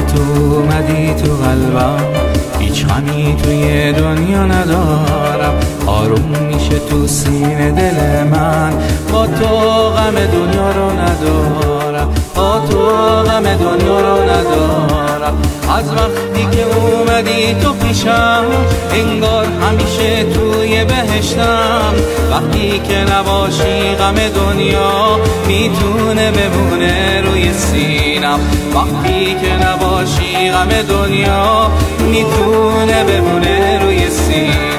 تو اومدی تو قلبم هیچ غمی توی دنیا ندارم. آروم میشه تو سینه دل من. با تو غم دنیا رو ندارم. با تو غم دنیا رو ندارم. از وقتی که اومدی تو پیشم انگار همیشه توی بهشتم. وقتی که نباشی غم دنیا می‌تونه بمونه روی سینم. وقتی که نباشی غم دنیا می‌تونه بمونه روی سینم.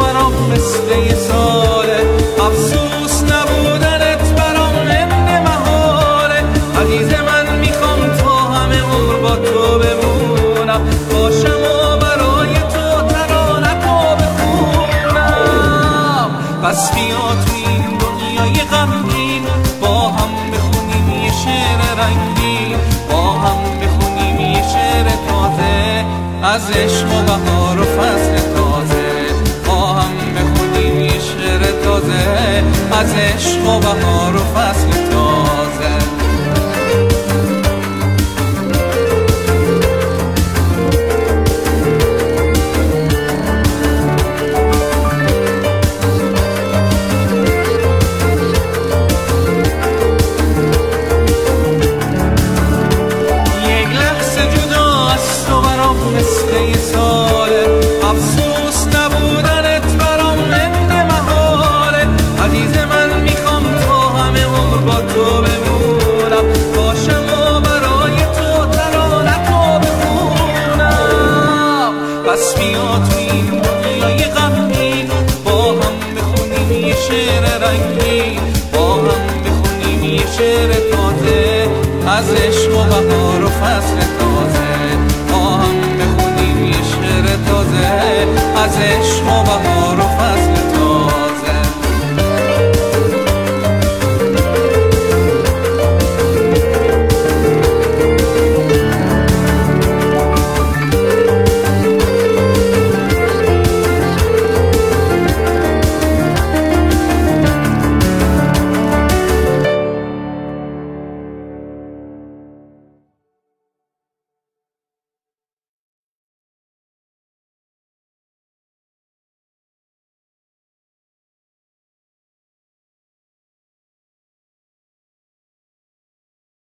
برام مثل ساله. افسوس نبودنت برام من محاله. عزیز من می‌خوام تا همه عمر با تو بمونم. باشم و برای تو ترانتو بخونم پس بیا تو این دنیای غمگین. با هم بخونیم یه شعر رنگین. با هم بخونیم یه شعر تازه. از عشق و از عشق و بهار و فصل پس بیا تو این با هم بخونیم یه شعر رنگین. با هم بخونیم یه شعر تازه. از عشق و بهار و فصل تازه. با هم بخونیم یه شعر تازه. از عشق و بهار